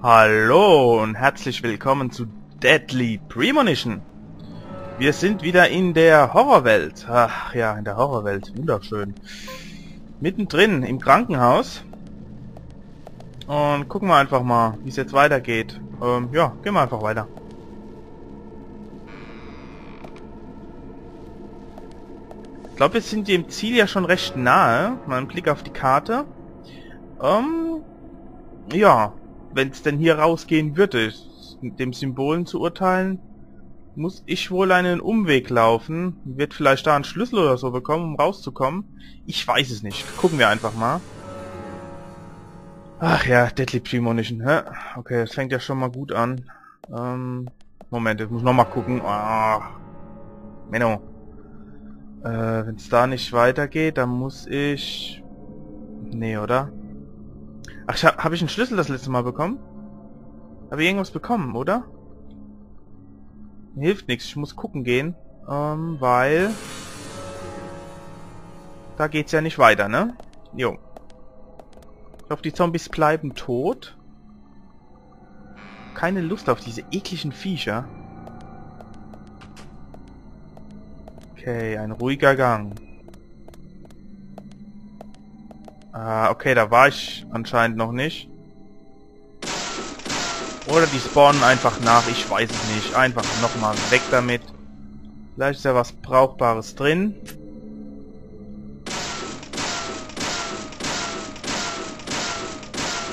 Hallo und herzlich willkommen zu Deadly Premonition. Wir sind wieder in der Horrorwelt. Ach ja, in der Horrorwelt. Wunderschön. Mittendrin im Krankenhaus. Und gucken wir einfach mal, wie es jetzt weitergeht. Ähm, ja, gehen wir einfach weiter. Ich glaube, wir sind dem Ziel ja schon recht nahe. Mal ein Blick auf die Karte. Ähm, ja, wenn es denn hier rausgehen würde, dem Symbolen zu urteilen, muss ich wohl einen Umweg laufen. Wird vielleicht da einen Schlüssel oder so bekommen, um rauszukommen. Ich weiß es nicht. Gucken wir einfach mal. Ach ja, Deadly Premonition, hä? Okay, das fängt ja schon mal gut an. Ähm, Moment, ich muss noch mal gucken. Ah, Menno. Äh, wenn es da nicht weitergeht, dann muss ich... Nee, oder? Ach, habe hab ich einen Schlüssel das letzte Mal bekommen? Habe ich irgendwas bekommen, oder? Hilft nichts, ich muss gucken gehen. Ähm, weil... Da geht's ja nicht weiter, ne? Jo. Ich hoffe, die Zombies bleiben tot. Keine Lust auf diese ekligen Viecher. Okay, ein ruhiger Gang. Ah, okay, da war ich anscheinend noch nicht. Oder die spawnen einfach nach, ich weiß es nicht. Einfach nochmal weg damit. Vielleicht ist ja was Brauchbares drin.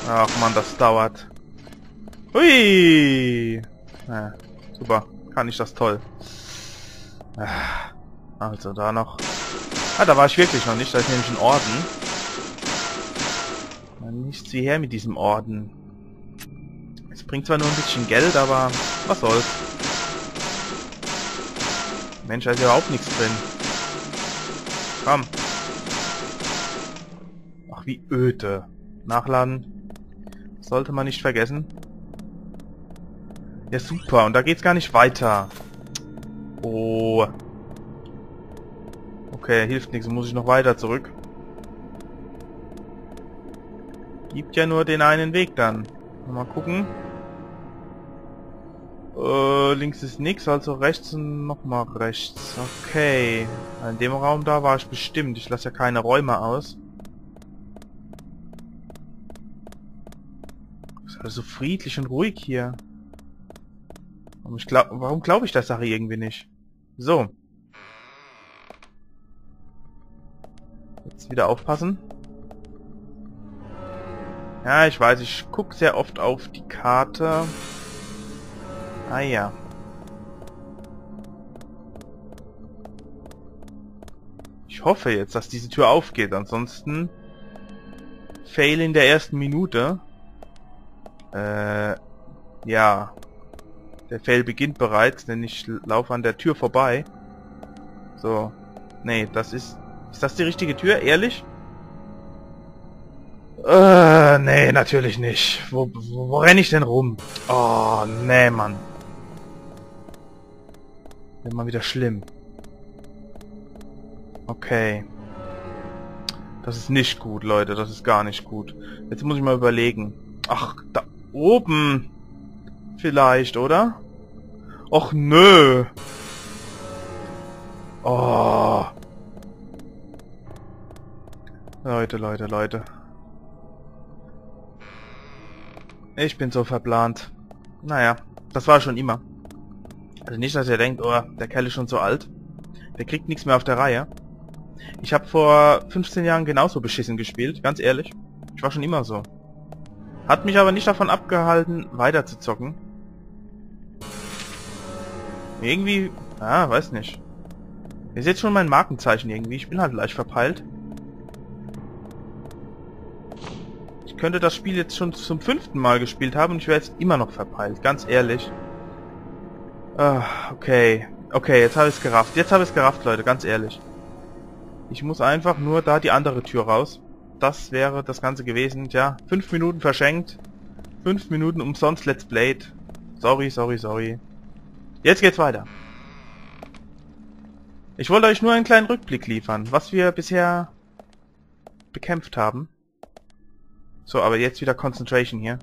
Ach man, das dauert. Hui! Ja, super, kann ich das toll. Ah, also da noch... Ah, da war ich wirklich noch nicht, da ist nämlich ein Orden. Nichts wie her mit diesem Orden. Es bringt zwar nur ein bisschen Geld, aber was soll's. Mensch, da ist ja überhaupt nichts drin. Komm. Ach, wie öde. Nachladen. Sollte man nicht vergessen. Ja, super. Und da geht's gar nicht weiter. Oh. Okay, hilft nichts. Muss ich noch weiter zurück. Gibt ja nur den einen Weg dann. Mal gucken. Äh, links ist nichts, also rechts und nochmal rechts. Okay. In dem Raum da war ich bestimmt. Ich lasse ja keine Räume aus. Ist alles so friedlich und ruhig hier. Warum, ich glaub, warum glaube ich der Sache irgendwie nicht? So. Jetzt wieder aufpassen. Ja, ich weiß, ich gucke sehr oft auf die Karte. Ah ja. Ich hoffe jetzt, dass diese Tür aufgeht, ansonsten Fail in der ersten Minute. Äh, ja. Der Fail beginnt bereits, denn ich laufe an der Tür vorbei. So. Nee, das ist... Ist das die richtige Tür? Ehrlich? Äh, nee, natürlich nicht. Wo, wo, wo renne ich denn rum? Oh, nee, Mann. Immer wieder schlimm. Okay. Das ist nicht gut, Leute. Das ist gar nicht gut. Jetzt muss ich mal überlegen. Ach, da oben. Vielleicht, oder? Och, nö. Oh. Leute, Leute, Leute. Ich bin so verplant. Naja, das war schon immer. Also nicht, dass ihr denkt, oh, der Kerl ist schon so alt. Der kriegt nichts mehr auf der Reihe. Ich habe vor 15 Jahren genauso beschissen gespielt, ganz ehrlich. Ich war schon immer so. Hat mich aber nicht davon abgehalten, weiter zu zocken. Irgendwie, ah, weiß nicht. Ist jetzt schon mein Markenzeichen irgendwie. Ich bin halt leicht verpeilt. Ich könnte das Spiel jetzt schon zum fünften Mal gespielt haben und ich wäre jetzt immer noch verpeilt, ganz ehrlich. Ah, okay. Okay, jetzt habe ich es gerafft. Jetzt habe ich es gerafft, Leute, ganz ehrlich. Ich muss einfach nur da die andere Tür raus. Das wäre das Ganze gewesen. Tja, fünf Minuten verschenkt. Fünf Minuten umsonst Let's Played. Sorry, sorry, sorry. Jetzt geht's weiter. Ich wollte euch nur einen kleinen Rückblick liefern, was wir bisher bekämpft haben. So, aber jetzt wieder Concentration hier.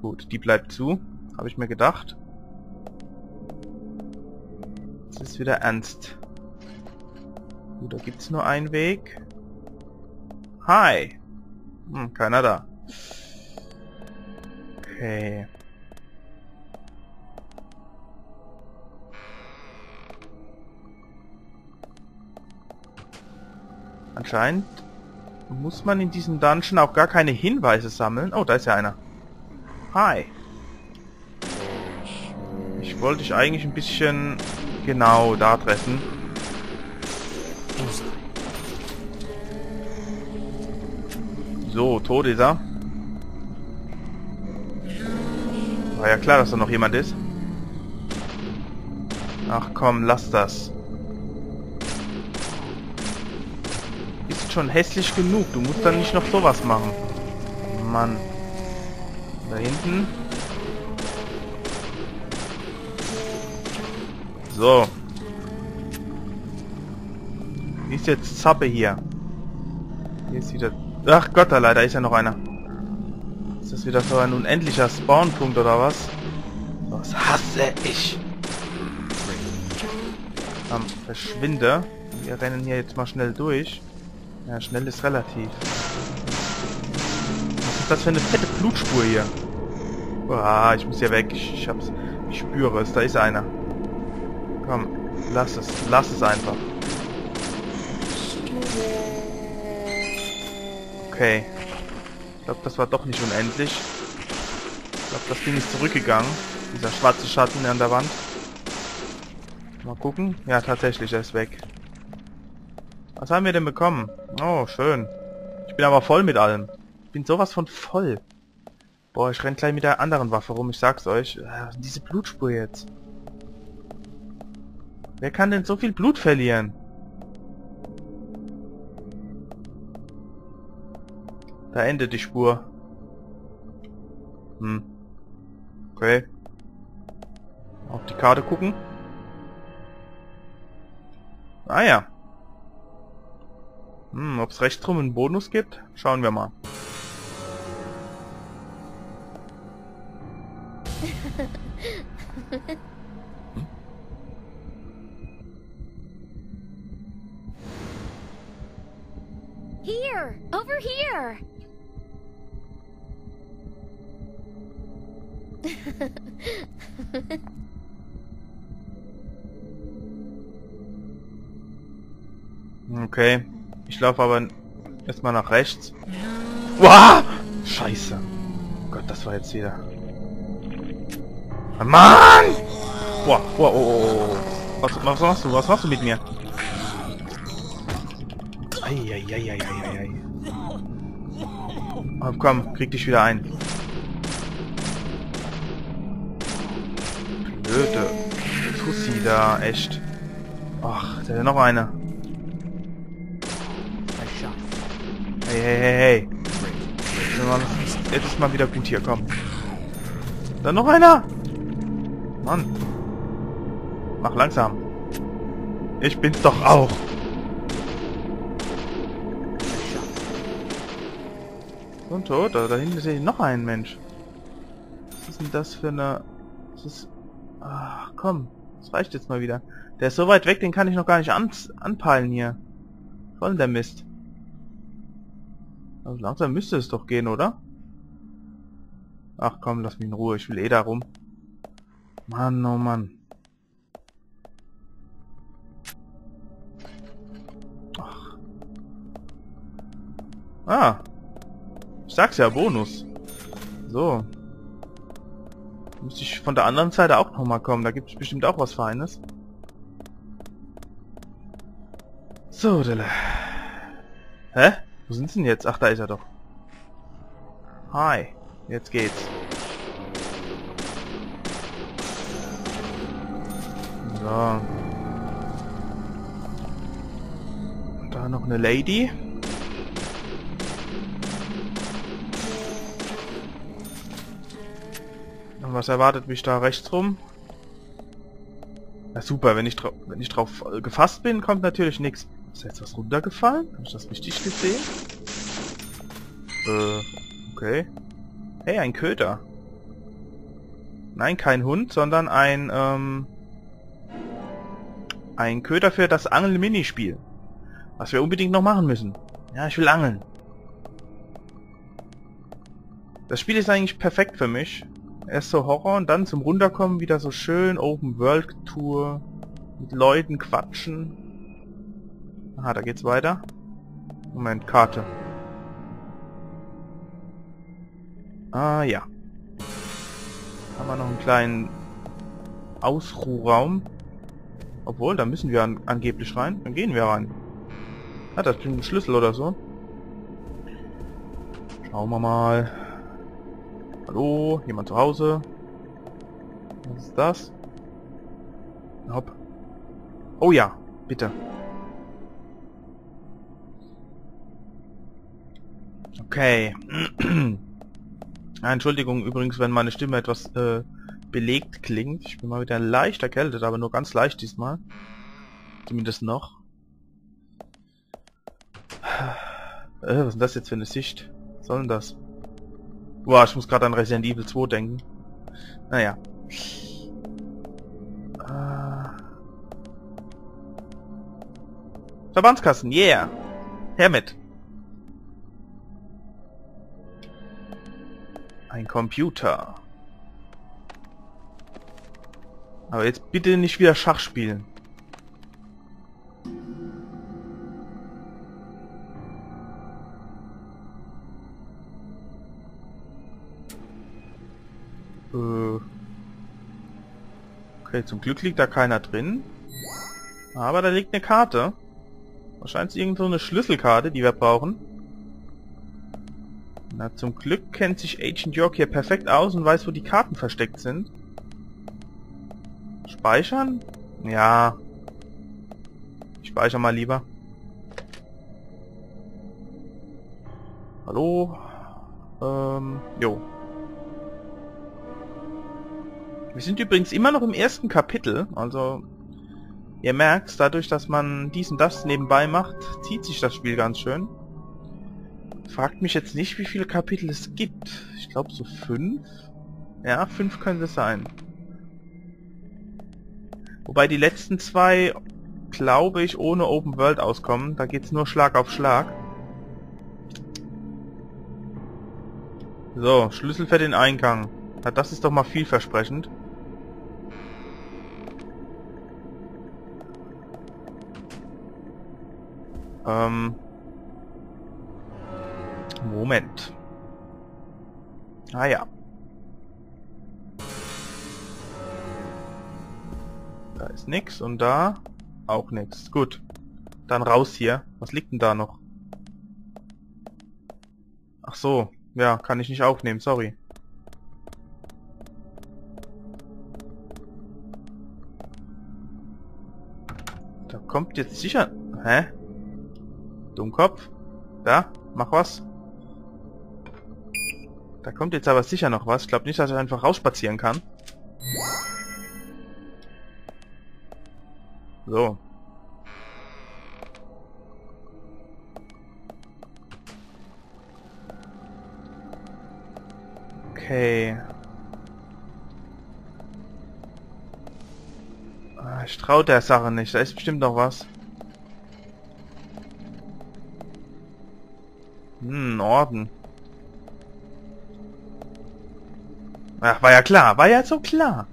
Gut, die bleibt zu. Habe ich mir gedacht. Es ist wieder ernst. Gut, da gibt's nur einen Weg. Hi. Hm, keiner da. Okay. Anscheinend muss man in diesem Dungeon auch gar keine Hinweise sammeln. Oh, da ist ja einer. Hi. Ich wollte dich eigentlich ein bisschen genau da treffen. So, tot ist er. War ja klar, dass da noch jemand ist. Ach komm, lass das. Schon hässlich genug. Du musst dann nicht noch sowas machen. Mann. Da hinten. So. Wie ist jetzt Zappe hier? Hier ist wieder Ach Gott, da leider ist ja noch einer. Ist das wieder so ein unendlicher Spawnpunkt oder was? Was hasse ich? Komm, verschwinde. Wir rennen hier jetzt mal schnell durch. Ja, schnell ist relativ. Was ist das für eine fette Blutspur hier? Boah, ich muss hier weg. Ich, ich hab's. Ich spüre es. Da ist einer. Komm, lass es. Lass es einfach. Okay. Ich glaube, das war doch nicht unendlich. Ich glaube, das Ding ist zurückgegangen. Dieser schwarze Schatten an der Wand. Mal gucken. Ja, tatsächlich, er ist weg. Was haben wir denn bekommen? Oh, schön. Ich bin aber voll mit allem. Ich bin sowas von voll. Boah, ich renn gleich mit der anderen Waffe rum, ich sag's euch. Äh, diese Blutspur jetzt. Wer kann denn so viel Blut verlieren? Da endet die Spur. Hm. Okay. Auf die Karte gucken. Ah ja. Hm, ob es rechts rum einen Bonus gibt? Schauen wir mal. Laufe aber erstmal nach rechts. Wow! Scheiße. Oh Gott, das war jetzt wieder. Mann! Boah, boah, oh, oh, oh. Was, was machst du? Was machst du mit mir? Eieieiei. Oh, komm, krieg dich wieder ein. Blöde Tussi da, echt. Ach, da ist noch einer. Hey, hey, hey. Jetzt ist mal wieder gut hier, komm. Da noch einer? Mann. Mach langsam. Ich bin's doch auch. Und tot, da hinten sehe ich noch einen Mensch. Was ist denn das für eine... Das ist... Ach, komm. Das reicht jetzt mal wieder. Der ist so weit weg, den kann ich noch gar nicht an anpeilen hier. Voll der Mist. Also langsam müsste es doch gehen, oder? Ach komm, lass mich in Ruhe. Ich will eh da rum. Mann, oh Mann. Ach. Ah. Ich sag's ja, Bonus. So. Müsste ich von der anderen Seite auch nochmal kommen. Da gibt es bestimmt auch was Feines. So, Dille. Hä? Wo sind sie denn jetzt? Ach, da ist er doch. Hi. Jetzt geht's. So. Und da noch eine Lady. Und was erwartet mich da rechts rum? Na super, wenn ich, wenn ich drauf äh, gefasst bin, kommt natürlich nichts. Ist jetzt was runtergefallen? Habe ich das richtig gesehen? Äh, okay. Hey, ein Köter. Nein, kein Hund, sondern ein, ähm, ein Köder für das Angeln-Minispiel. Was wir unbedingt noch machen müssen. Ja, ich will angeln. Das Spiel ist eigentlich perfekt für mich. Erst so Horror und dann zum Runterkommen wieder so schön Open World Tour. Mit Leuten quatschen. Aha, da geht's weiter. Moment, Karte. Ah, ja. Haben wir noch einen kleinen Ausruhraum. Obwohl, da müssen wir an angeblich rein. Dann gehen wir rein. Hat das ein Schlüssel oder so? Schauen wir mal. Hallo, jemand zu Hause? Was ist das? Hopp. Oh ja, bitte. Okay. Entschuldigung übrigens, wenn meine Stimme etwas äh, belegt klingt. Ich bin mal wieder leicht erkältet, aber nur ganz leicht diesmal. Zumindest noch. Äh, was ist das jetzt für eine Sicht? Was soll denn das? Boah, ich muss gerade an Resident Evil 2 denken. Naja. Äh. Verbandskasten, yeah! Her mit! Ein Computer. Aber jetzt bitte nicht wieder Schach spielen. Äh. Okay, zum Glück liegt da keiner drin. Aber da liegt eine Karte. Wahrscheinlich irgend so eine Schlüsselkarte, die wir brauchen. Na, zum Glück kennt sich Agent York hier perfekt aus und weiß, wo die Karten versteckt sind. Speichern? Ja. Ich speichere mal lieber. Hallo? Ähm, jo. Wir sind übrigens immer noch im ersten Kapitel, also ihr merkt, dadurch, dass man dies und das nebenbei macht, zieht sich das Spiel ganz schön. Fragt mich jetzt nicht, wie viele Kapitel es gibt. Ich glaube so fünf. Ja, fünf könnte es sein. Wobei die letzten zwei, glaube ich, ohne Open World auskommen. Da geht's nur Schlag auf Schlag. So, Schlüssel für den Eingang. Na, das ist doch mal vielversprechend. Ähm. Moment. Ah ja. Da ist nix und da auch nix. Gut. Dann raus hier. Was liegt denn da noch? Ach so. Ja, kann ich nicht aufnehmen. Sorry. Da kommt jetzt sicher... Hä? Dummkopf? Da? Mach was. Da kommt jetzt aber sicher noch was. Ich glaube nicht, dass ich einfach rausspazieren kann. So. Okay. Ah, ich trau der Sache nicht. Da ist bestimmt noch was. Hm, Norden. Ach, war ja klar. War ja so klar.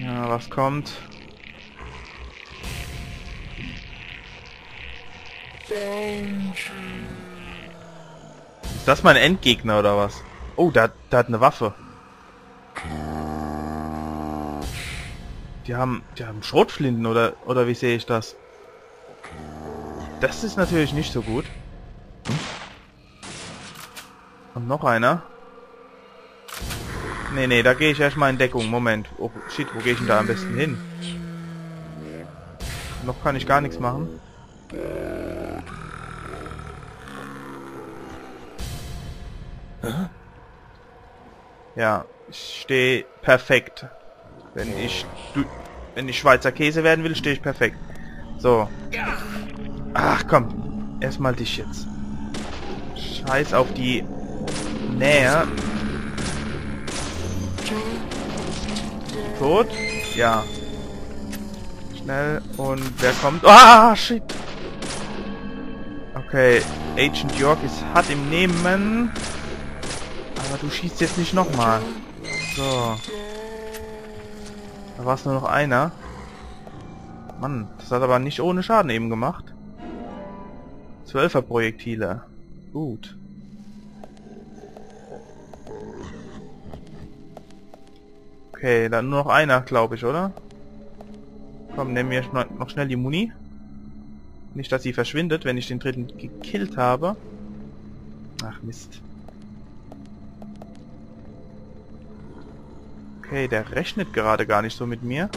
Ja, was kommt? Ist das mein Endgegner oder was? Oh, da, da hat eine Waffe. Die haben, die haben Schrotflinten oder, oder wie sehe ich das? Das ist natürlich nicht so gut. Und noch einer. Nee, nee, da gehe ich erstmal in Deckung. Moment. Oh, shit, wo gehe ich denn da am besten hin? Noch kann ich gar nichts machen. Ja, ich stehe perfekt. Wenn ich wenn ich Schweizer Käse werden will, stehe ich perfekt. So. Ach komm. Erstmal dich jetzt. Scheiß auf die Nähe. Tot? Ja. Schnell. Und wer kommt? Ah, shit. Okay. Agent York ist hart im Nehmen. Aber du schießt jetzt nicht nochmal. So. Da war es nur noch einer. Mann, das hat aber nicht ohne Schaden eben gemacht. Zwölfer Projektile. Gut. Okay, dann nur noch einer, glaube ich, oder? Komm, nimm mir noch schnell die Muni. Nicht, dass sie verschwindet, wenn ich den dritten gekillt habe. Ach, Mist. Okay, der rechnet gerade gar nicht so mit mir.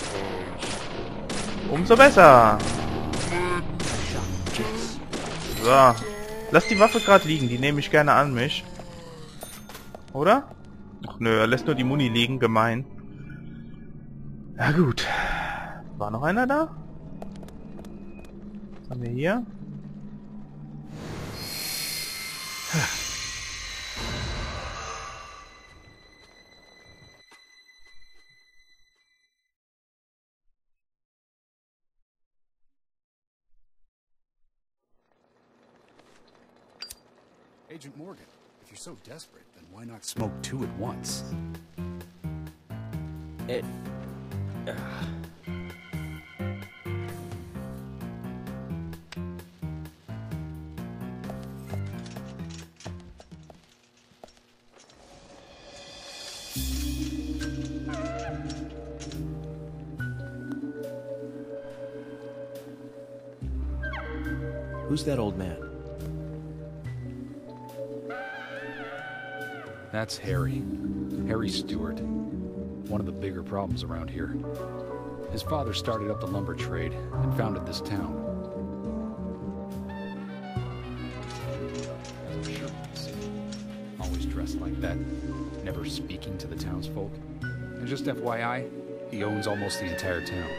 Umso besser. So. Lass die Waffe gerade liegen, die nehme ich gerne an mich. Oder? Ach nö, er lässt nur die Muni liegen, gemein. Na gut. War noch einer da? Was haben wir hier? Agent Morgan, if you're so desperate, then why not smoke two at once? It... Uh. Who's that old man? That's Harry. Harry Stewart. One of the bigger problems around here. His father started up the lumber trade and founded this town. Always dressed like that, never speaking to the townsfolk. And just FYI, he owns almost the entire town.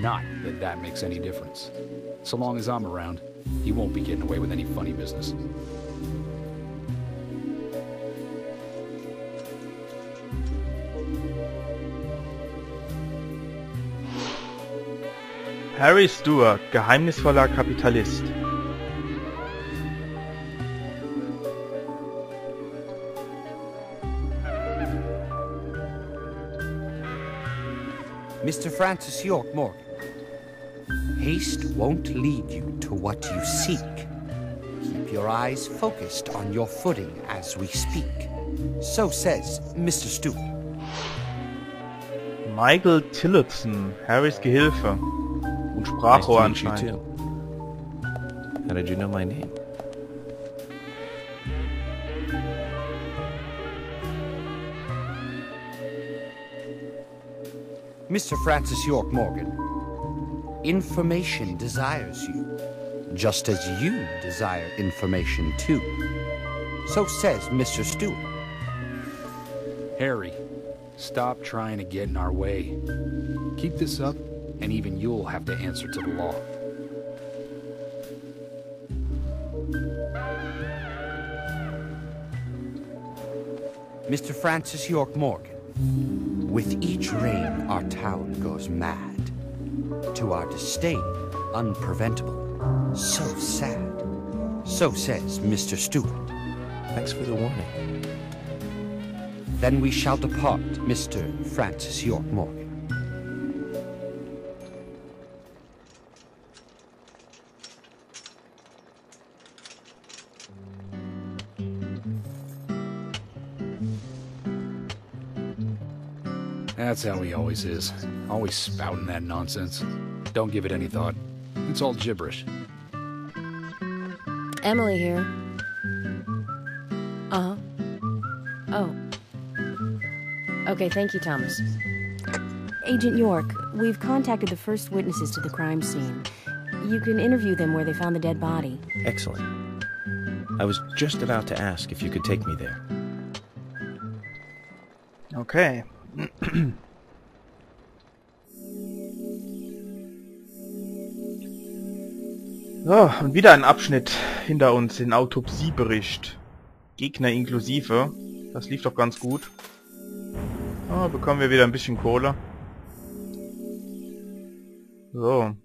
Not that that makes any difference. So long as I'm around, he won't be getting away with any funny business. Harry Stewart, geheimnisvoller Kapitalist. Mr. Francis York Morgan. Haste won't lead you to what you seek. Keep your eyes focused on your footing as we speak. So says Mr. Stewart. Michael Tillotson, Harrys Gehilfe. Und Sprachrohr nice to meet you anscheinend. too. How did you know my name? Mr. Francis York Morgan. Information desires you, just as you desire information too. So says Mr. Stewart. Harry, stop trying to get in our way. Keep this up, and even you'll have to answer to the law. Mr. Francis York Morgan. With each rain, our town goes mad. To our disdain, unpreventable. So sad. So says Mr. Stewart. Thanks for the warning. Then we shall depart, Mr. Francis York Morgan. That's how he always is. Always spouting that nonsense. Don't give it any thought. It's all gibberish. Emily here. Uh huh. Oh. Okay, thank you, Thomas. Agent York, we've contacted the first witnesses to the crime scene. You can interview them where they found the dead body. Excellent. I was just about to ask if you could take me there. Okay. So, und wieder ein Abschnitt hinter uns, den Autopsiebericht. Gegner inklusive. Das lief doch ganz gut. Oh, bekommen wir wieder ein bisschen Kohle. So.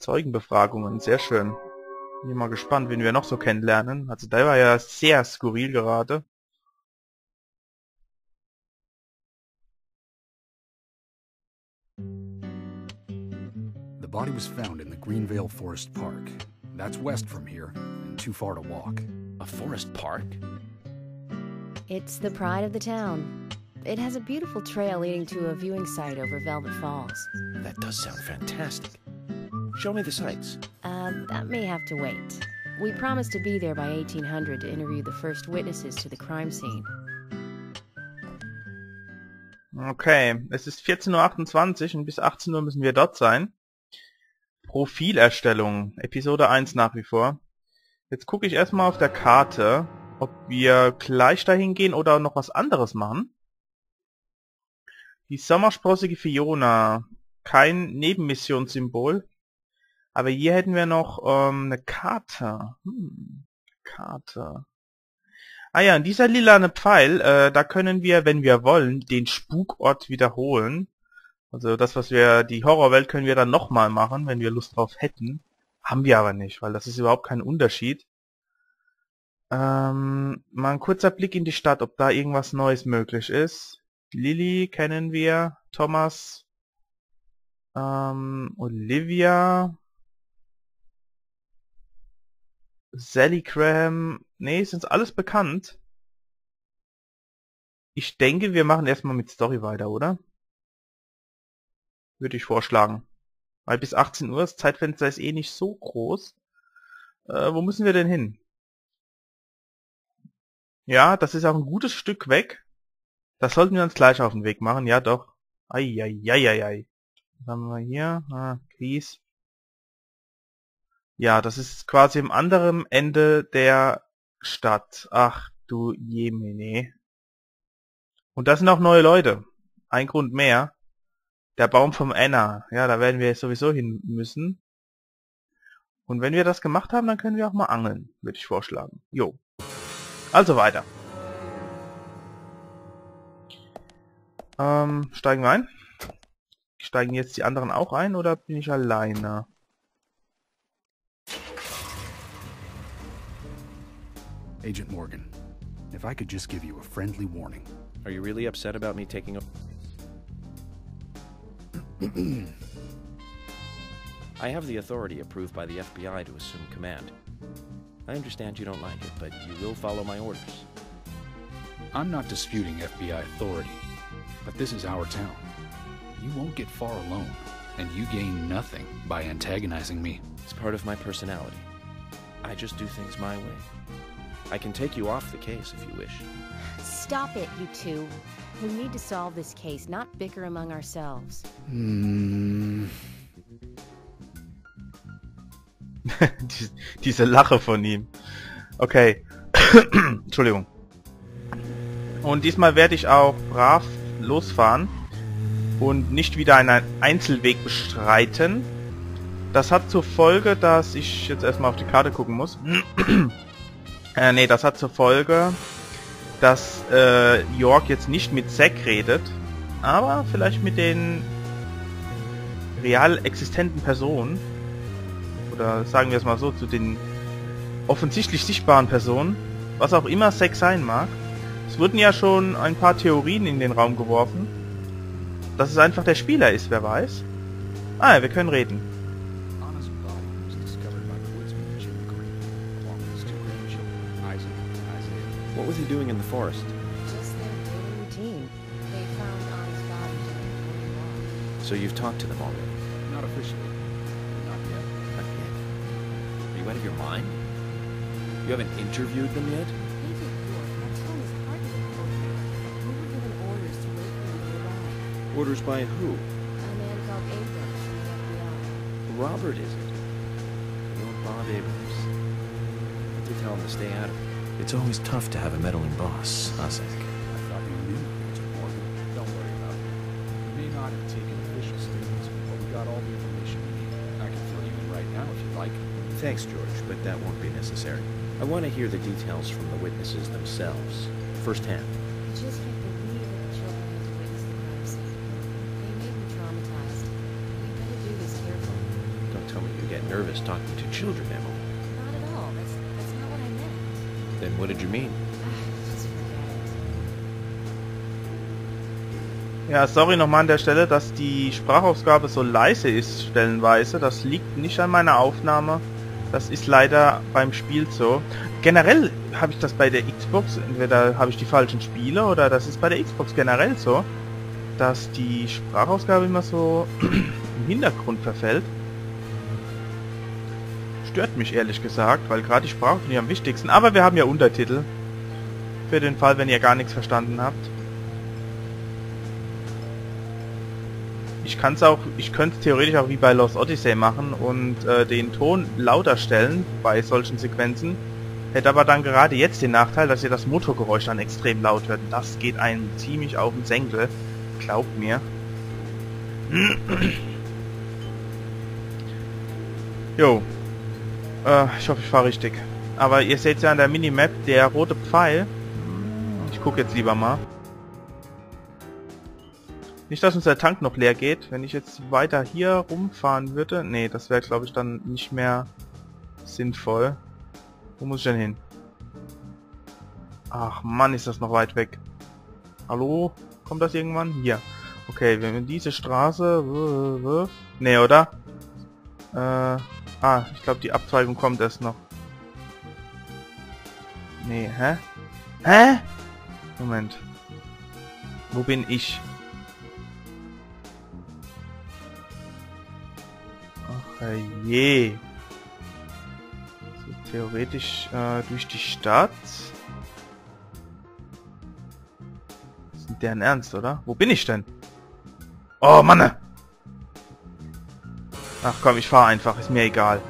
Zeugenbefragungen, sehr schön. Bin mal gespannt, wen wir noch so kennenlernen. Also der war ja sehr skurril gerade. Body was found in the Greenvale Forest Park. That's west from here, and too far to walk. A forest park? It's the pride of the town. It has a beautiful trail leading to a viewing site over Velvet Falls. That does sound fantastic. Show me the sights. Uh, that may have to wait. We promised to be there by 1800 to interview the first witnesses to the crime scene. Okay, es ist 14.28 Uhr und bis 18 Uhr müssen wir dort sein. Profilerstellung, Episode 1 nach wie vor. Jetzt gucke ich erstmal auf der Karte, ob wir gleich dahin gehen oder noch was anderes machen. Die sommersprossige Fiona, kein Nebenmissionssymbol. Aber hier hätten wir noch ähm, eine Karte. Hm, Karte. Ah ja, dieser lilane Pfeil, äh, da können wir, wenn wir wollen, den Spukort wiederholen. Also das, was wir, die Horrorwelt können wir dann nochmal machen, wenn wir Lust drauf hätten. Haben wir aber nicht, weil das ist überhaupt kein Unterschied. Ähm, mal ein kurzer Blick in die Stadt, ob da irgendwas Neues möglich ist. Lilly kennen wir, Thomas, ähm, Olivia, Sally Graham, nee, uns alles bekannt. Ich denke, wir machen erstmal mit Story weiter, oder? Würde ich vorschlagen. Weil bis 18 Uhr, das Zeitfenster ist eh nicht so groß. Äh, wo müssen wir denn hin? Ja, das ist auch ein gutes Stück weg. Das sollten wir uns gleich auf den Weg machen, ja doch. Eieieiei. Was haben wir hier? Ah, Kies. Ja, das ist quasi am anderen Ende der Stadt. Ach du Jemine. Und das sind auch neue Leute. Ein Grund mehr. Der Baum vom Enna. Ja, da werden wir sowieso hin müssen. Und wenn wir das gemacht haben, dann können wir auch mal angeln, würde ich vorschlagen. Jo. Also weiter. Ähm, steigen wir ein? Steigen jetzt die anderen auch ein oder bin ich alleine? Agent Morgan, if I could just give you a friendly warning. Are you really upset about me taking a... I have the authority approved by the FBI to assume command. I understand you don't like it, but you will follow my orders. I'm not disputing FBI authority, but this is our town. You won't get far alone, and you gain nothing by antagonizing me. It's part of my personality. I just do things my way. I can take you off the case if you wish. Stop it, you two. We need to solve this case, not bicker among ourselves. Dies- Diese Lache von ihm. Okay. Entschuldigung. Und diesmal werde ich auch brav losfahren und nicht wieder einen Einzelweg bestreiten. Das hat zur Folge, dass ich jetzt erstmal auf die Karte gucken muss. äh, nee, das hat zur Folge, dass äh, York jetzt nicht mit Zack redet, aber vielleicht mit den real existenten Personen oder sagen wir es mal so, zu den offensichtlich sichtbaren Personen, was auch immer Sex sein mag. Es wurden ja schon ein paar Theorien in den Raum geworfen, dass es einfach der Spieler ist, wer weiß. Ah, wir können reden. He doing in the forest? Just their daily routine. They found Anna's body during the morning walk. So you've talked to them already? Not officially. Not yet. Not yet. Are you out of your mind? You haven't interviewed them yet? Agent York, that town is hardly appropriate. We were given orders to wait for you to arrive. Orders by who? A man called Abrams from the FBI. Robert, is it? Good Bob Abrams. What did you tell him to stay out of it? It's always tough to have a meddling boss, Isaac. I thought you knew, Agent Morgan. Don't worry about it. We may not have taken official statements, but we got got all the information you need. I can fill you in right now if you'd like. Thanks, George, but that won't be necessary. I want to hear the details from the witnesses themselves, firsthand. I just can't believe that the children had to witness the crime scene. They made me traumatized. We better do this carefully. Don't tell me you get nervous talking to children, Emily. Then what did you mean? Ja, sorry nochmal an der Stelle, dass die Sprachausgabe so leise ist stellenweise. Das liegt nicht an meiner Aufnahme. Das ist leider beim Spiel so. Generell habe ich das bei der Xbox, entweder habe ich die falschen Spiele oder das ist bei der Xbox generell so, dass die Sprachausgabe immer so im Hintergrund verfällt. Stört mich ehrlich gesagt, weil gerade die Sprache finde ich am wichtigsten. Aber wir haben ja Untertitel. Für den Fall, wenn ihr gar nichts verstanden habt. Ich kann es auch, ich könnte theoretisch auch wie bei Lost Odyssey machen und äh, den Ton lauter stellen bei solchen Sequenzen. Hätte aber dann gerade jetzt den Nachteil, dass ihr das Motorgeräusch dann extrem laut. Und das geht einem ziemlich auf den Senkel. Glaubt mir. Jo. Äh, ich hoffe, ich fahre richtig. Aber ihr seht ja an der Minimap, der rote Pfeil. Ich gucke jetzt lieber mal. Nicht, dass uns der Tank noch leer geht. Wenn ich jetzt weiter hier rumfahren würde... Nee, das wäre, glaube ich, dann nicht mehr sinnvoll. Wo muss ich denn hin? Ach Mann, ist das noch weit weg. Hallo? Kommt das irgendwann? Hier. Okay, wenn wir diese Straße... Nee, oder? Äh... Ah, ich glaube, die Abzweigung kommt erst noch. Nee, hä? Hä? Moment. Wo bin ich? Ach je. So, theoretisch äh, durch die Stadt. Das ist deren Ernst, oder? Wo bin ich denn? Oh, Mann! Ach komm, ich fahre einfach, ist mir egal.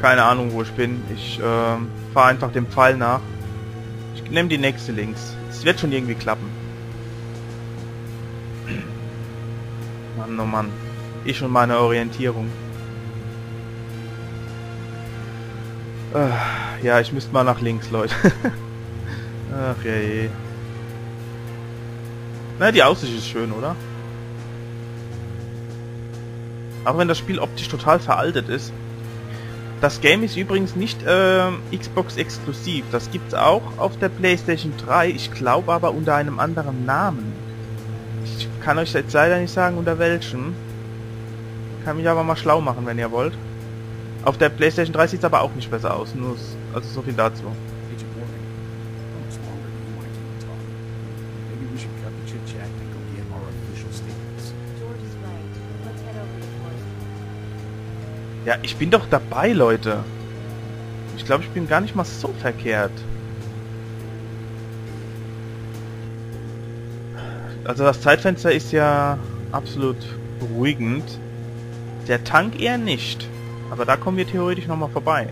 Keine Ahnung, wo ich bin. Ich ähm, fahre einfach dem Pfeil nach. Ich nehme die nächste links. Es wird schon irgendwie klappen. Mann, oh Mann. Ich und meine Orientierung. Äh, ja, ich müsste mal nach links, Leute. Ach je. Na, die Aussicht ist schön, oder? Auch wenn das Spiel optisch total veraltet ist. Das Game ist übrigens nicht äh, Xbox exklusiv. Das gibt's auch auf der PlayStation 3. Ich glaube aber unter einem anderen Namen. Ich kann euch jetzt leider nicht sagen unter welchem. Kann mich aber mal schlau machen, wenn ihr wollt. Auf der PlayStation 3 sieht es aber auch nicht besser aus. Nur also so viel dazu. Ja, ich bin doch dabei, Leute. Ich glaube, ich bin gar nicht mal so verkehrt. Also das Zeitfenster ist ja absolut beruhigend. Der Tank eher nicht. Aber da kommen wir theoretisch nochmal vorbei.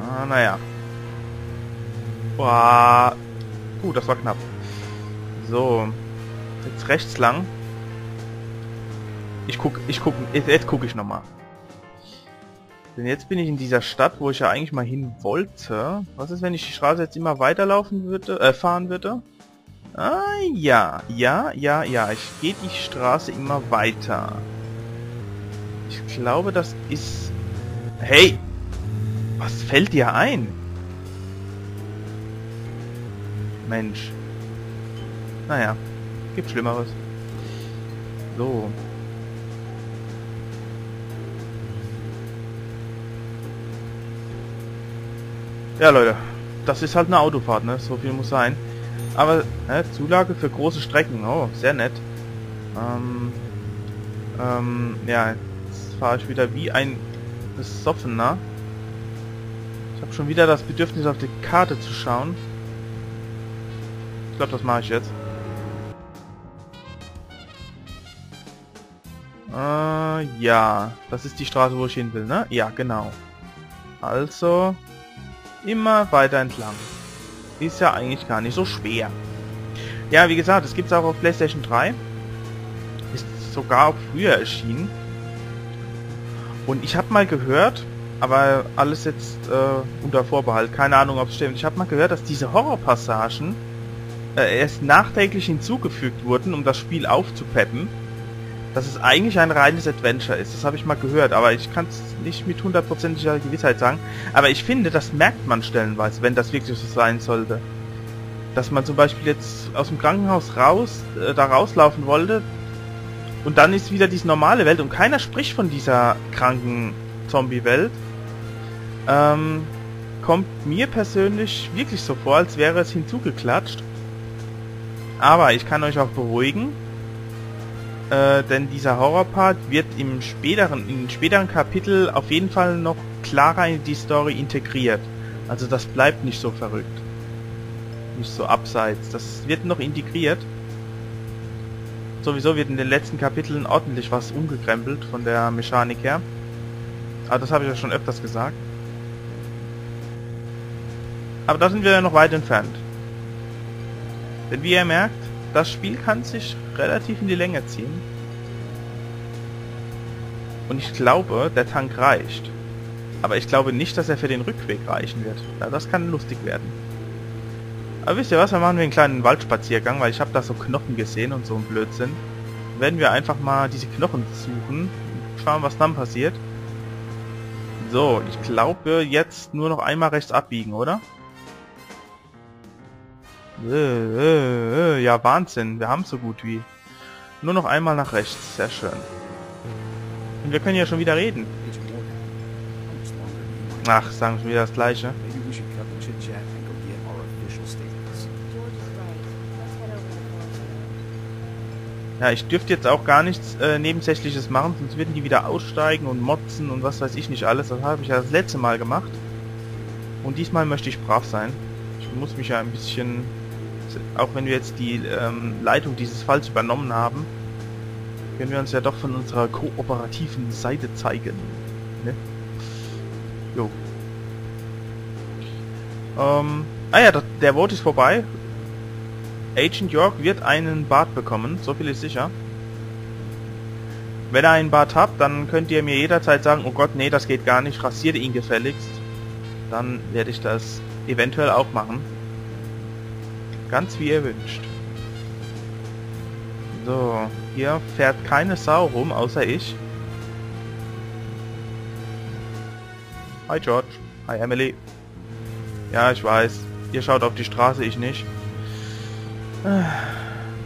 Ah, naja. Boah. Uh, das war knapp. So. Jetzt rechts lang. Ich guck, ich guck, jetzt, jetzt gucke ich nochmal. Denn jetzt bin ich in dieser Stadt, wo ich ja eigentlich mal hin wollte. Was ist, wenn ich die Straße jetzt immer weiterlaufen würde, äh, fahren würde? Ah, ja, ja, ja, ja. Ich gehe die Straße immer weiter. Ich glaube, das ist... Hey! Was fällt dir ein? Mensch. Naja, gibt Schlimmeres. So. Ja, Leute. Das ist halt eine Autofahrt, ne? So viel muss sein. Aber, ne, Zulage für große Strecken. Oh, sehr nett. Ähm, ähm, ja, jetzt fahre ich wieder wie ein Besoffener. Ich habe schon wieder das Bedürfnis, auf die Karte zu schauen. Ich glaube, das mache ich jetzt. Äh, ja. Das ist die Straße, wo ich hin will, ne? Ja, genau. Also, immer weiter entlang. Ist ja eigentlich gar nicht so schwer. Ja, wie gesagt, es gibt es auch auf PlayStation 3. sogar früher erschienen. Und ich habe mal gehört, aber alles jetzt äh, unter Vorbehalt, keine Ahnung, ob es stimmt. Ich habe mal gehört, dass diese Horrorpassagen äh, erst nachträglich hinzugefügt wurden, um das Spiel aufzupeppen. Dass es eigentlich ein reines Adventure ist. Das habe ich mal gehört, aber ich kann es nicht mit hundertprozentiger Gewissheit sagen. Aber ich finde, das merkt man stellenweise, wenn das wirklich so sein sollte. Dass man zum Beispiel jetzt aus dem Krankenhaus raus, äh, da rauslaufen wollte und dann ist wieder diese normale Welt und keiner spricht von dieser kranken Zombie-Welt. Ähm, kommt mir persönlich wirklich so vor, als wäre es hinzugeklatscht. Aber ich kann euch auch beruhigen, äh, denn dieser Horrorpart wird im späteren, in späteren Kapitel auf jeden Fall noch klarer in die Story integriert. Also das bleibt nicht so verrückt. Nicht so abseits. Das wird noch integriert. Sowieso wird in den letzten Kapiteln ordentlich was umgekrempelt von der Mechanik her. Aber das habe ich ja schon öfters gesagt. Aber da sind wir ja noch weit entfernt. Denn wie ihr merkt, das Spiel kann sich relativ in die Länge ziehen. Und ich glaube, der Tank reicht. Aber ich glaube nicht, dass er für den Rückweg reichen wird. Ja, das kann lustig werden. Aber wisst ihr was, dann machen wir einen kleinen Waldspaziergang, weil ich habe da so Knochen gesehen und so ein Blödsinn. Werden wir einfach mal diese Knochen suchen schauen, was dann passiert. So, ich glaube jetzt nur noch einmal rechts abbiegen, oder? Äh, äh, äh, ja, Wahnsinn. Wir haben so gut wie. Nur noch einmal nach rechts. Sehr schön. Und wir können ja schon wieder reden. Ach, sagen schon wieder das Gleiche. Ja, ich dürfte jetzt auch gar nichts äh, Nebensächliches machen, sonst würden die wieder aussteigen und motzen und was weiß ich nicht alles. Das habe ich ja das letzte Mal gemacht. Und diesmal möchte ich brav sein. Ich muss mich ja ein bisschen, auch wenn wir jetzt die ähm, Leitung dieses Falls übernommen haben, können wir uns ja doch von unserer kooperativen Seite zeigen. Ne? Jo. Ähm, ah ja, der, Vote ist vorbei. Agent York wird einen Bart bekommen, so viel ist sicher. Wenn ihr einen Bart habt, dann könnt ihr mir jederzeit sagen, oh Gott, nee, das geht gar nicht, rasiert ihn gefälligst. Dann werde ich das eventuell auch machen. Ganz wie ihr wünscht. So, hier fährt keine Sau rum, außer ich. Hi George. Hi Emily. Ja, ich weiß. Ihr schaut auf die Straße, ich nicht.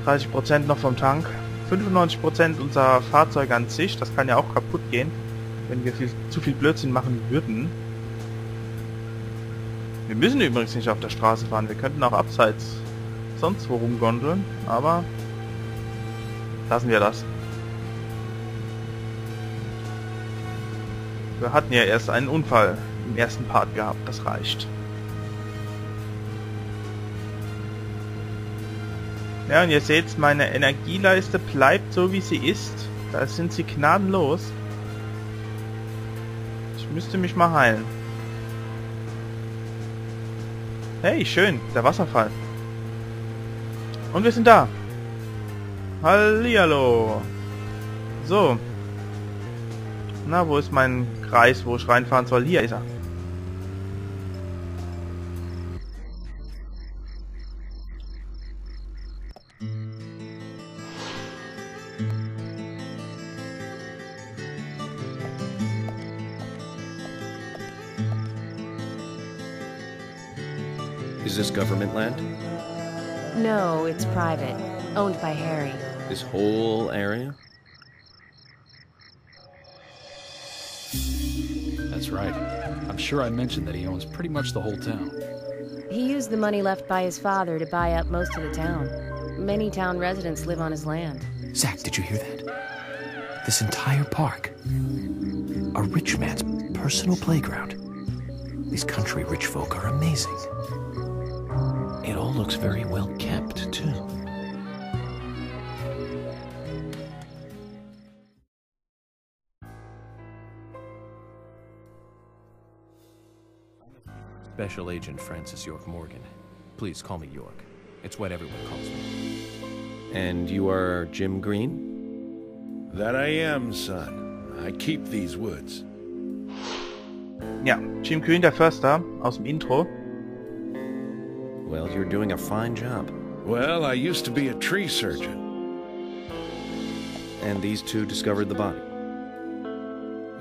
30% noch vom Tank. 95% unser Fahrzeug an sich. Das kann ja auch kaputt gehen, wenn wir viel, zu viel Blödsinn machen würden. Wir müssen übrigens nicht auf der Straße fahren. Wir könnten auch abseits sonst wo rumgondeln. Aber lassen wir das. Wir hatten ja erst einen Unfall im ersten Part gehabt. Das reicht. Ja, und ihr seht, meine Energieleiste bleibt so, wie sie ist. Da sind sie gnadenlos. Ich müsste mich mal heilen. Hey, schön, der Wasserfall. Und wir sind da. Hallihallo. So. Na, wo ist mein Kreis, wo ich reinfahren soll? Hier ist er. Is this government land? No, it's private. Owned by Harry. This whole area? That's right. I'm sure I mentioned that he owns pretty much the whole town. He used the money left by his father to buy up most of the town. Many town residents live on his land. Zach, did you hear that? This entire park. A rich man's personal playground. These country rich folk are amazing. It all looks very well kept, too. Special Agent Francis York Morgan. Please call me York. It's what everyone calls me. And you are Jim Green? That I am, son. I keep these woods. Ja, Jim Kühn, der Förster, aus dem Intro. Well, you're doing a fine job. Well, I used to be a tree surgeon. And these two discovered the body.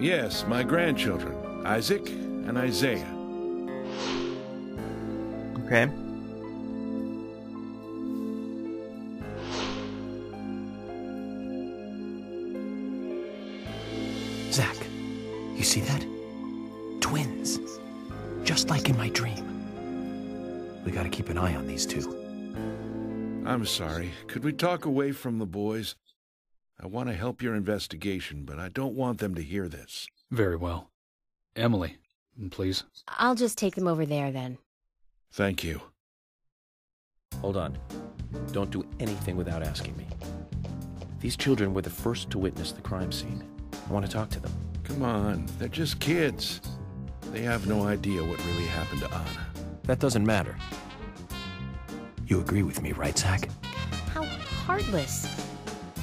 Yes, my grandchildren, Isaac and Isaiah. Okay. Zach, you see that? We gotta keep an eye on these two. I'm sorry. Could we talk away from the boys? I want to help your investigation, but I don't want them to hear this. Very well. Emily, please. I'll just take them over there then. Thank you. Hold on. Don't do anything without asking me. These children were the first to witness the crime scene. I want to talk to them. Come on, they're just kids. They have no idea what really happened to Anna. That doesn't matter. You agree with me, right, Zach? How heartless.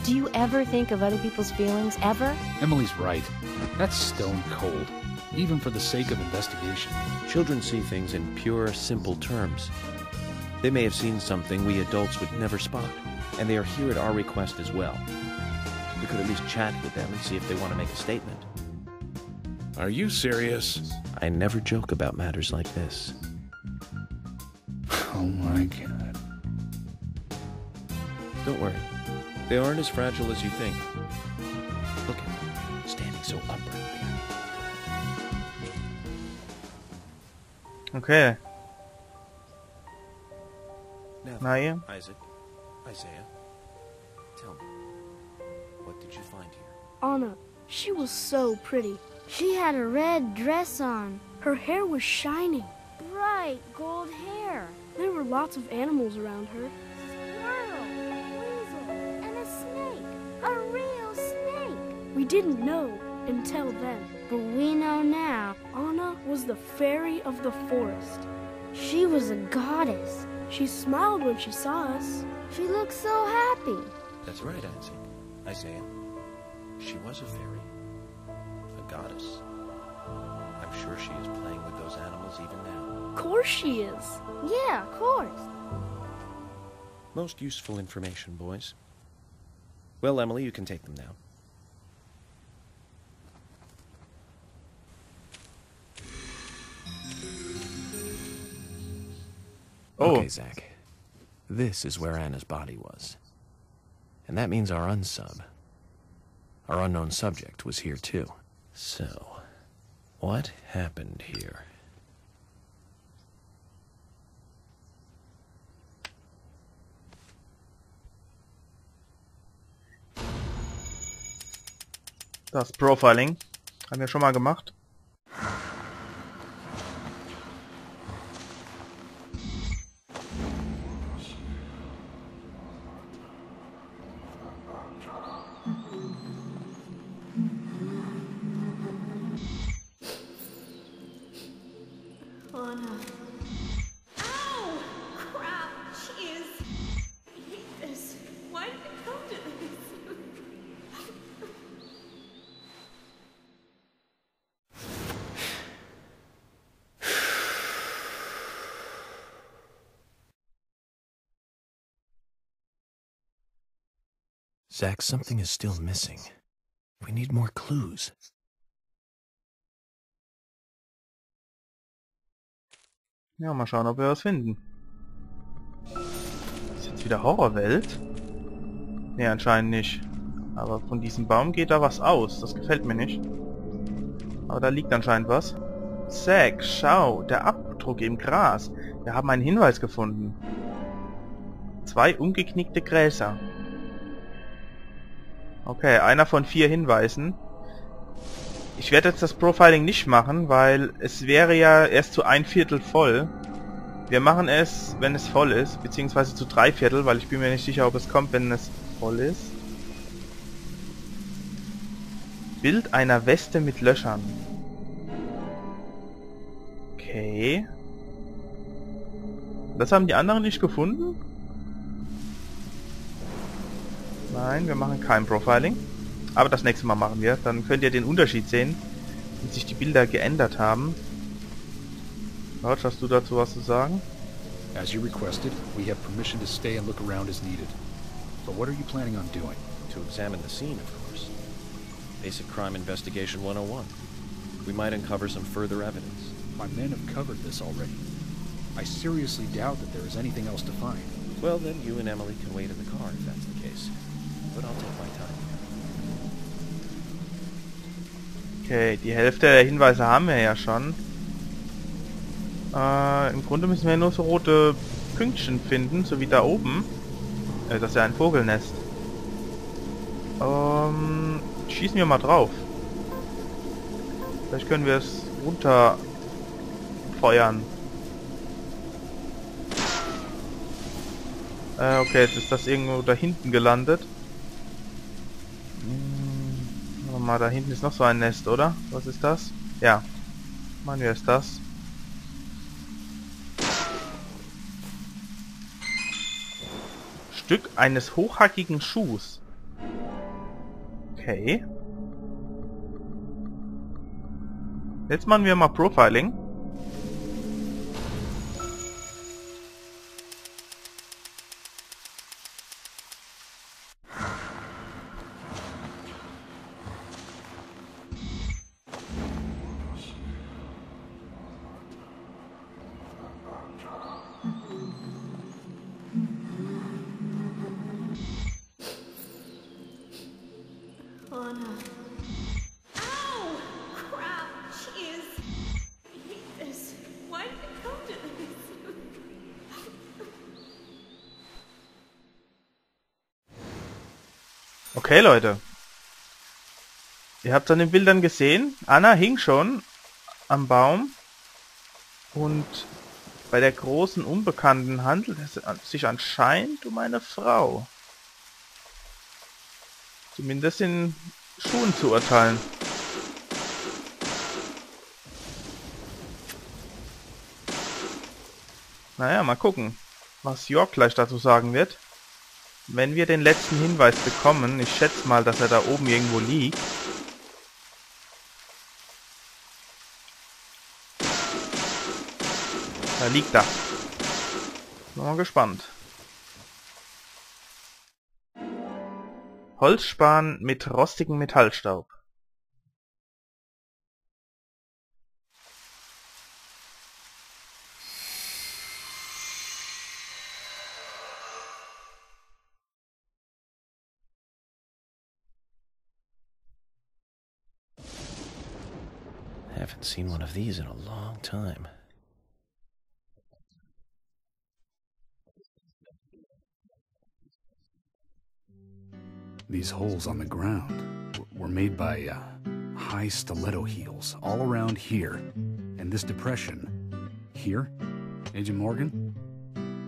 Do you ever think of other people's feelings? Ever? Emily's right. That's stone cold, even for the sake of investigation. Children see things in pure, simple terms. They may have seen something we adults would never spot, and they are here at our request as well. We could at least chat with them and see if they want to make a statement. Are you serious? I never joke about matters like this. Oh my god. Don't worry. They aren't as fragile as you think. Look at them, standing so upright there. Okay. Now, Na ihr? Isaac, Isaiah, tell me, what did you find here? Anna, she was so pretty. She had a red dress on. Her hair was shining. Bright gold hair. There were lots of animals around her. Squirrel, weasel, and a snake. A real snake. We didn't know until then. But we know now. Anna was the fairy of the forest. She was a goddess. She smiled when she saw us. She looked so happy. That's right, Isaac. Isaiah. She was a fairy. A goddess. I'm sure she is playing with those animals even now. Of course she is. Yeah, of course. Most useful information, boys. Well, Emily, you can take them now. Oh. Okay, Zach. This is where Anna's body was. And that means our unsub, our unknown subject, was here too. So, what happened here? Das Profiling. Haben wir schon mal gemacht. Zach, something is still missing. We need more clues. Ja, mal schauen, ob wir was finden. Ist jetzt wieder Horrorwelt? Ne, anscheinend nicht. Aber von diesem Baum geht da was aus. Das gefällt mir nicht. Aber da liegt anscheinend was. Zack, schau, der Abdruck im Gras. Wir haben einen Hinweis gefunden. Zwei umgeknickte Gräser. Okay, einer von vier Hinweisen. Ich werde jetzt das Profiling nicht machen, weil es wäre ja erst zu ein Viertel voll. Wir machen es, wenn es voll ist, beziehungsweise zu drei Viertel, weil ich bin mir nicht sicher, ob es kommt, wenn es voll ist. Bild einer Weste mit Löchern. Okay. Das haben die anderen nicht gefunden? Nein, wir machen kein Profiling. Aber das nächste Mal machen wir. Dann könnt ihr den Unterschied sehen, wie sich die Bilder geändert haben. George, hast du dazu was zu sagen? As you requested, we have permission to stay and look around as needed. But what are you planning on doing? To examine the scene, of course. Basic Crime Investigation 101. We might uncover some further evidence. My men have covered this already. I seriously doubt that there is anything else to find. Well, then you and Emily can wait in the car if that's the case. But I'll take my time. Okay, die Hälfte der Hinweise haben wir ja schon. Äh, Im Grunde müssen wir nur so rote Pünktchen finden, so wie da oben. Äh, das ist ja ein Vogelnest. Ähm, schießen wir mal drauf. Vielleicht können wir es runterfeuern. Äh, okay, jetzt ist das irgendwo da hinten gelandet. Hm, warte mal, da hinten ist noch so ein Nest, oder? Was ist das? Ja. Mann, wer ist das? Stück eines hochhackigen Schuhs. Okay. Jetzt machen wir mal Profiling. Okay, Leute. Ihr habt an den Bildern gesehen, Anna hing schon am Baum und bei der großen Unbekannten handelt es sich anscheinend um eine Frau. Zumindest in Schuhen zu urteilen. Naja, mal gucken, was York gleich dazu sagen wird. Wenn wir den letzten Hinweis bekommen, ich schätze mal, dass er da oben irgendwo liegt. Da liegt er. Bin mal gespannt. Holzspan mit rostigem Metallstaub. Seen one of these in a long time. These holes on the ground were made by uh, high stiletto heels all around here. And this depression here, Agent Morgan,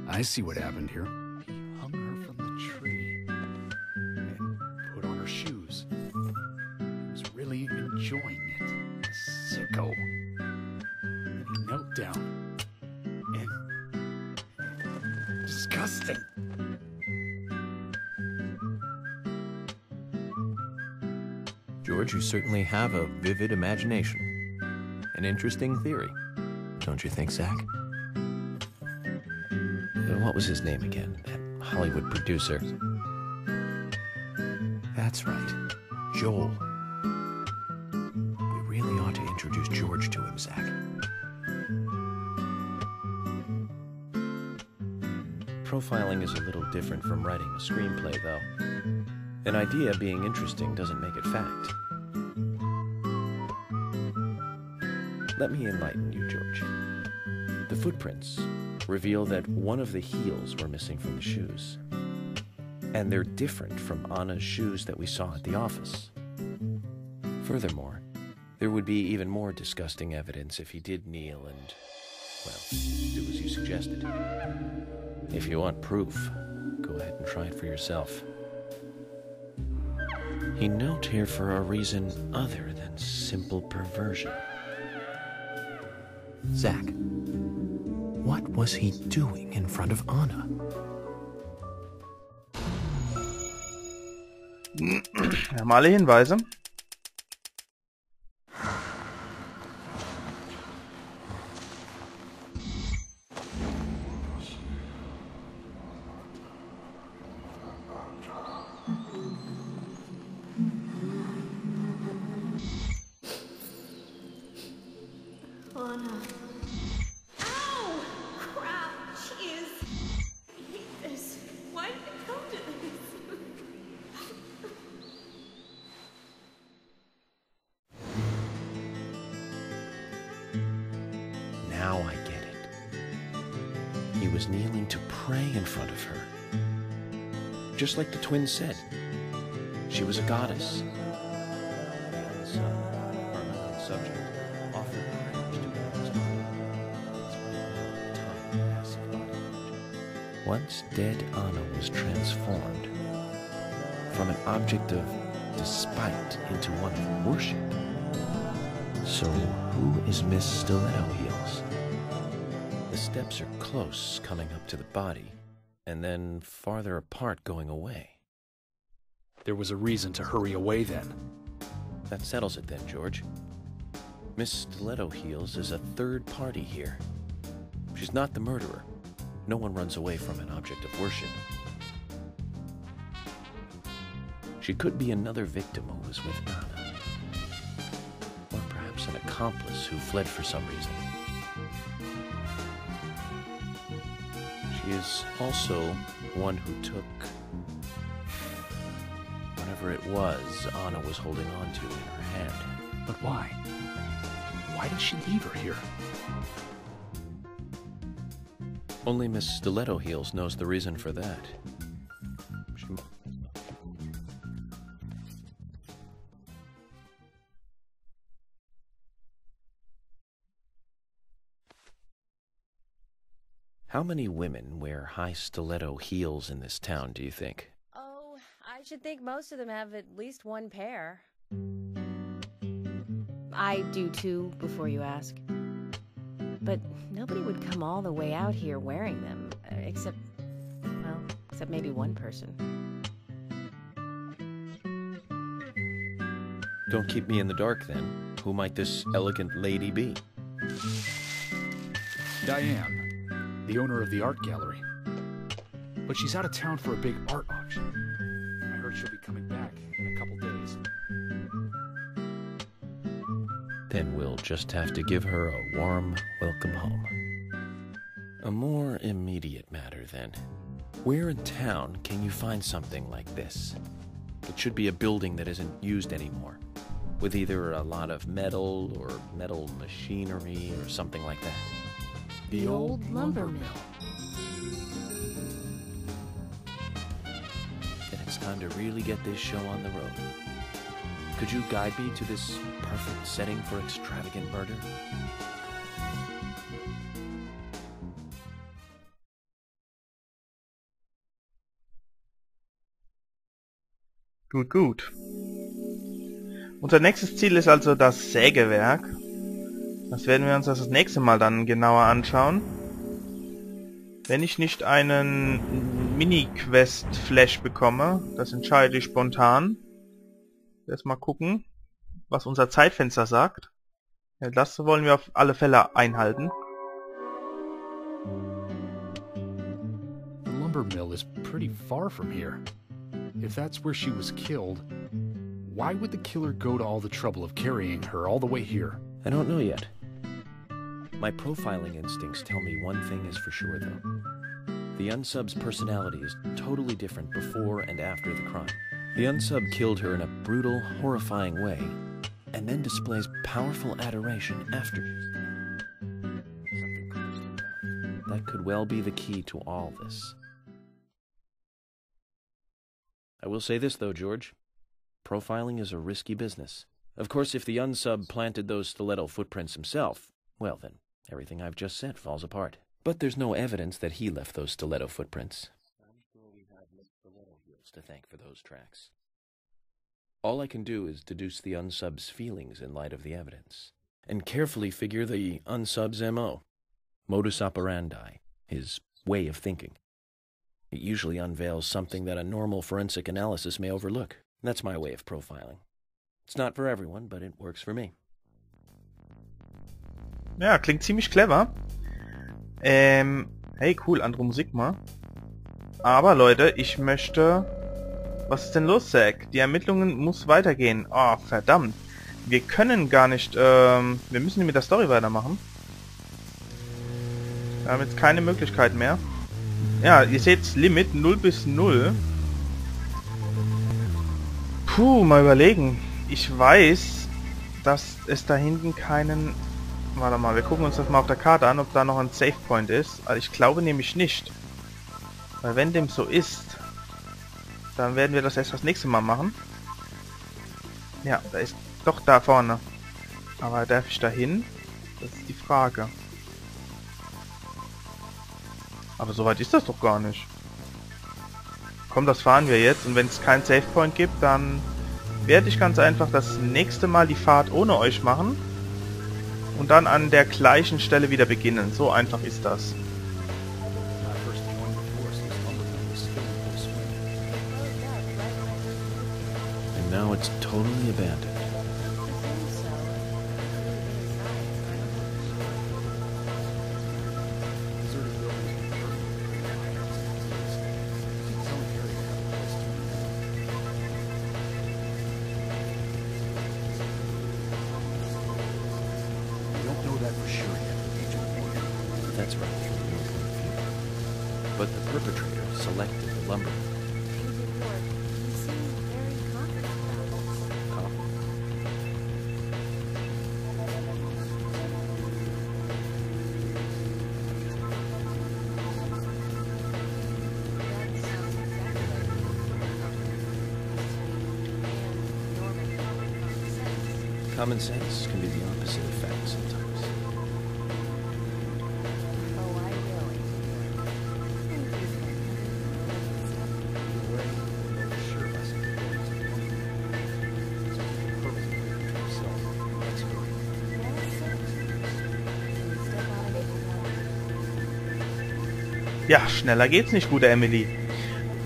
I see what happened here. He hung her from the tree and put on her shoes. He was really enjoying sicko. And he knelt down and. Disgusting. George, you certainly have a vivid imagination. An interesting theory. Don't you think, Zach? Uh, What was his name again? That Hollywood producer. That's right. Joel. Introduce George to him, Zach. Profiling is a little different from writing a screenplay, though. An idea being interesting doesn't make it fact. Let me enlighten you, George. The footprints reveal that one of the heels were missing from the shoes. And they're different from Anna's shoes that we saw at the office. Furthermore, there would be even more disgusting evidence if he did kneel and, well, do as you suggested. If you want proof, go ahead and try it for yourself. He knelt here for a reason other than simple perversion. Zach, what was he doing in front of Anna? Wir haben alle Hinweise. Like the twins said. She was a goddess. Once dead Anna was transformed from an object of despite into one of worship. So, who is Miss Stiletto Heels? The steps are close coming up to the body, and then farther apart going away. There was a reason to hurry away then. That settles it then, George. Miss Stiletto Heels is a third party here. She's not the murderer. No one runs away from an object of worship. She could be another victim who was with Anna. Or perhaps an accomplice who fled for some reason. Is also one who took whatever it was Anna was holding on to in her hand. But why? Why did she leave her here? Only Miss Stiletto Heels knows the reason for that. Many women wear high stiletto heels in this town, do you think? Oh, I should think most of them have at least one pair. I do too, before you ask. But nobody would come all the way out here wearing them, uh, except, well, except maybe one person. Don't keep me in the dark then. Who might this elegant lady be? Diane, the owner of the art gallery. But she's out of town for a big art auction. I heard she'll be coming back in a couple days. Then we'll just have to give her a warm welcome home. A more immediate matter, then. Where in town can you find something like this? It should be a building that isn't used anymore, with either a lot of metal or metal machinery or something like that. The old lumber mill. Then it's time to really get this show on the road. Could you guide me to this perfect setting for extravagant murder? Gut, gut. Unser nächstes Ziel ist also das Sägewerk. Das werden wir uns das nächste Mal dann genauer anschauen. Wenn ich nicht einen Mini-Quest-Flash bekomme, das entscheide ich spontan. Erstmal gucken, was unser Zeitfenster sagt. Ja, das wollen wir auf alle Fälle einhalten. The lumber mill is pretty far from here. If that's where she was killed, why would the killer go to all the trouble of carrying her all the way here? I don't know yet. My profiling instincts tell me one thing is for sure, though. The unsub's personality is totally different before and after the crime. The unsub killed her in a brutal, horrifying way, and then displays powerful adoration after. That could well be the key to all this. I will say this, though, George. Profiling is a risky business. Of course, if the unsub planted those stiletto footprints himself, well then, everything I've just said falls apart. But there's no evidence that he left those stiletto footprints. I'm sure we have Miss Stiletto Heels to thank for those tracks. All I can do is deduce the unsub's feelings in light of the evidence, and carefully figure the unsub's MO, modus operandi, his way of thinking. It usually unveils something that a normal forensic analysis may overlook. That's my way of profiling. It's not for everyone, but it works for me. Ja, klingt ziemlich clever. Ähm, hey, cool, andere Musik mal. Aber Leute, ich möchte... Was ist denn los, Zack? Die Ermittlungen muss weitergehen. Oh, verdammt. Wir können gar nicht, ähm... Wir müssen mit der Story weitermachen. Wir haben jetzt keine Möglichkeit mehr. Ja, ihr seht Limit 0 bis 0. Puh, mal überlegen. Ich weiß, dass es da hinten keinen... Warte mal, wir gucken uns das mal auf der Karte an, ob da noch ein Save Point ist. Also ich glaube nämlich nicht. Weil wenn dem so ist, dann werden wir das erst das nächste Mal machen. Ja, da ist doch da vorne. Aber darf ich da hin? Das ist die Frage. Aber so weit ist das doch gar nicht. Komm, das fahren wir jetzt. Und wenn es keinen Save Point gibt, dann werde ich ganz einfach das nächste Mal die Fahrt ohne euch machen. Und dann an der gleichen Stelle wieder beginnen. So einfach ist das. And now it's totally abandoned. Common sense can be the opposite of fact sometimes. Ja, schneller geht's nicht, gute Emily.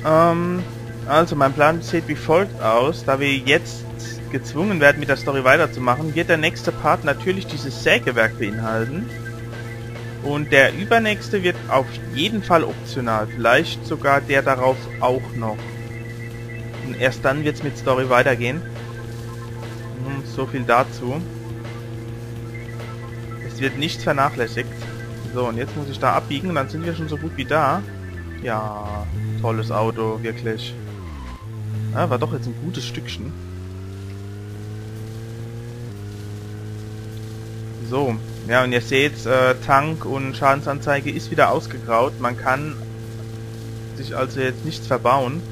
Ähm, also mein Plan sieht wie folgt aus. Da wir jetzt gezwungen werden, mit der Story weiterzumachen, wird der nächste Part natürlich dieses Sägewerk beinhalten. Und der übernächste wird auf jeden Fall optional. Vielleicht sogar der darauf auch noch. Und erst dann wird's mit Story weitergehen. Hm, so viel dazu. Es wird nichts vernachlässigt. So, und jetzt muss ich da abbiegen und dann sind wir schon so gut wie da. Ja, tolles Auto, wirklich. Ja, war doch jetzt ein gutes Stückchen. So, ja und ihr seht, äh, Tank und Schadensanzeige ist wieder ausgegraut. Man kann sich also jetzt nichts verbauen,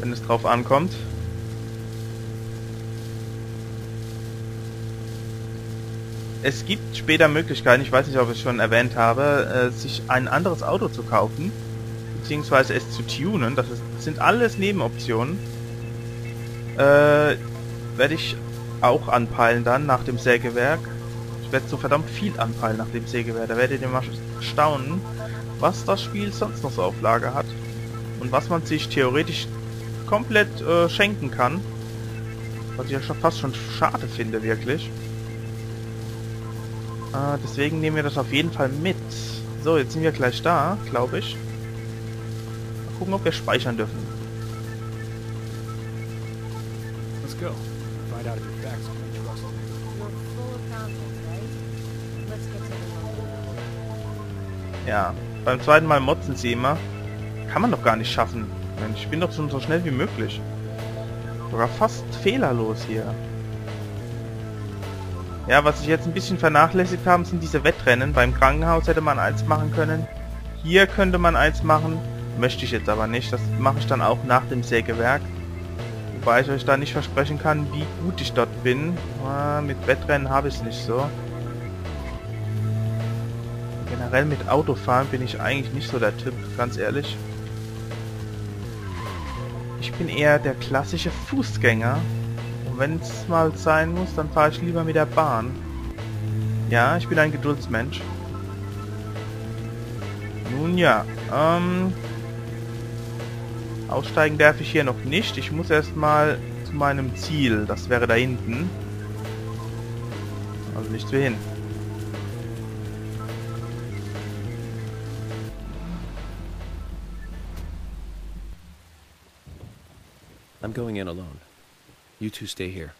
wenn es drauf ankommt. Es gibt später Möglichkeiten, ich weiß nicht, ob ich es schon erwähnt habe, äh, sich ein anderes Auto zu kaufen, beziehungsweise es zu tunen. Das, ist, das sind alles Nebenoptionen. Äh, werde ich auch anpeilen dann nach dem Sägewerk. Ich werde so verdammt viel anpeilen nach dem Sägewerk. Da werdet ihr mal staunen, was das Spiel sonst noch so auf Lager hat. Und was man sich theoretisch komplett äh, schenken kann. Was ich ja schon fast schon schade finde, wirklich. Äh, deswegen nehmen wir das auf jeden Fall mit. So, jetzt sind wir gleich da, glaube ich. Mal gucken, ob wir speichern dürfen. Let's go. Find out if your facts Ja, beim zweiten Mal motzen sie immer. Kann man doch gar nicht schaffen. Ich bin doch schon so schnell wie möglich. Sogar fast fehlerlos hier. Ja, was ich jetzt ein bisschen vernachlässigt haben, sind diese Wettrennen. Beim Krankenhaus hätte man eins machen können. Hier könnte man eins machen. Möchte ich jetzt aber nicht. Das mache ich dann auch nach dem Sägewerk. Wobei ich euch da nicht versprechen kann, wie gut ich dort bin. Ah, mit Wettrennen habe ich es nicht so. Generell mit Autofahren bin ich eigentlich nicht so der Typ, ganz ehrlich. Ich bin eher der klassische Fußgänger. Und wenn es mal sein muss, dann fahre ich lieber mit der Bahn. Ja, ich bin ein Geduldsmensch. Nun ja, ähm... Aussteigen darf ich hier noch nicht. Ich muss erstmal zu meinem Ziel. Das wäre da hinten. Also nichts wie hin. I'm going in alone. You two stay here.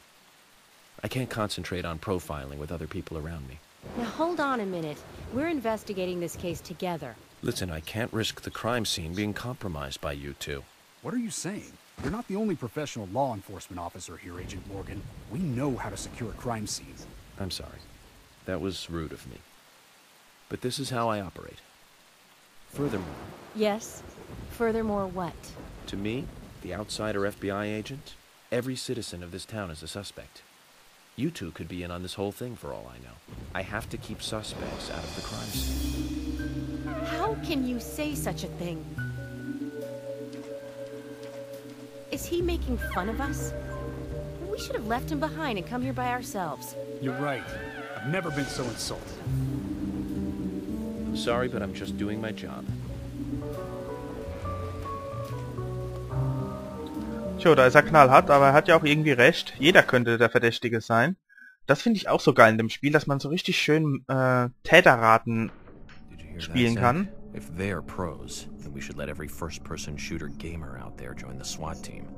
I can't concentrate on profiling with other people around me. Now hold on a minute. We're investigating this case together. Listen, I can't risk the crime scene being compromised by you two. What are you saying? You're not the only professional law enforcement officer here, Agent Morgan. We know how to secure a crime scene. I'm sorry. That was rude of me. But this is how I operate. Furthermore, Yes? Furthermore, what? to me, the outsider FBI agent, every citizen of this town is a suspect. You two could be in on this whole thing for all I know. I have to keep suspects out of the crime scene. How can you say such a thing? Is he making fun of us? We should have left him behind and come here by ourselves. You're right. I've never been so insulted. I'm sorry, but I'm just doing my job. Tja, da ist er knallhart, aber er hat ja auch irgendwie recht. Jeder könnte der Verdächtige sein. Das finde ich auch so geil in dem Spiel, dass man so richtig schön äh, Täterraten spielen kann. If they're pros, then we should let every first-person shooter gamer out there join the SWAT team.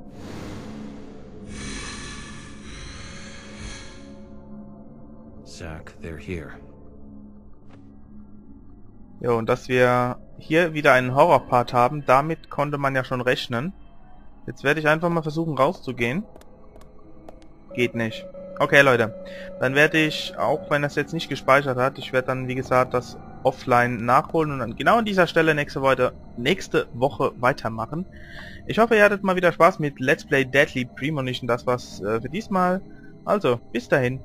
Zach, they're here. Ja, und dass wir hier wieder einen Horrorpart haben, damit konnte man ja schon rechnen. Jetzt werde ich einfach mal versuchen rauszugehen. Geht nicht. Okay, Leute. Dann werde ich, auch wenn das jetzt nicht gespeichert hat, ich werde dann, wie gesagt, das offline nachholen und dann genau an dieser Stelle nächste Woche, nächste Woche weitermachen. Ich hoffe, ihr hattet mal wieder Spaß mit Let's Play Deadly Premonition. Das war's äh, für diesmal. Also, bis dahin.